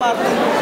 Ganz